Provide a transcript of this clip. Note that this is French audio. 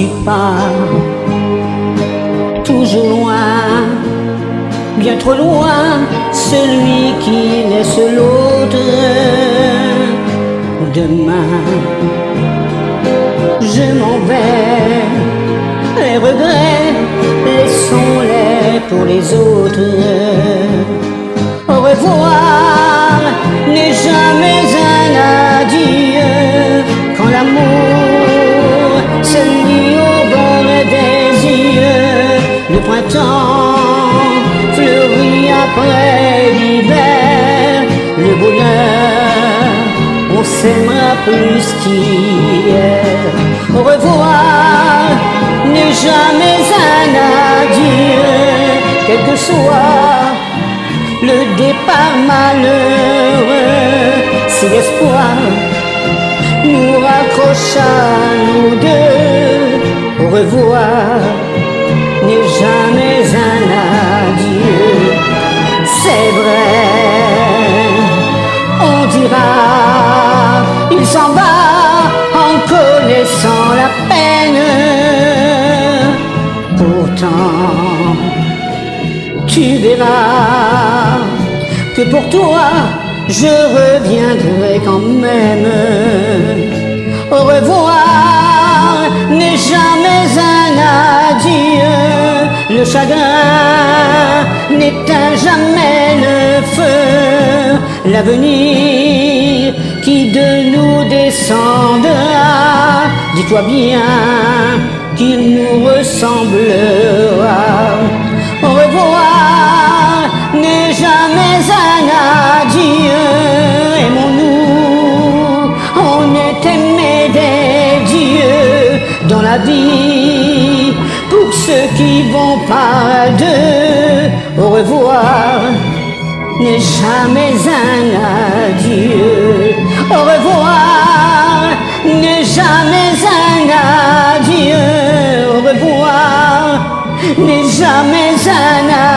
tu toujours loin, bien trop loin, celui qui laisse l'autre. Demain, je m'en vais, bonheur, on s'aimera plus qu'hier. Au revoir n'est jamais un adieu, quel que soit le départ malheureux, si l'espoir nous raccroche à nous deux, au revoir n'est jamais connaissant la peine. Pourtant, tu verras que pour toi je reviendrai quand même. Au revoir n'est jamais un adieu. Le chagrin n'éteint jamais le feu. L'avenir qui de nous descendra, bien qu'il nous ressemblera. Au revoir n'est jamais un adieu. Aimons-nous, on est aimé des dieux dans la vie. Pour ceux qui vont par deux, au revoir n'est jamais un adieu. Au revoir adieu. Au revoir n'est jamais un adieu.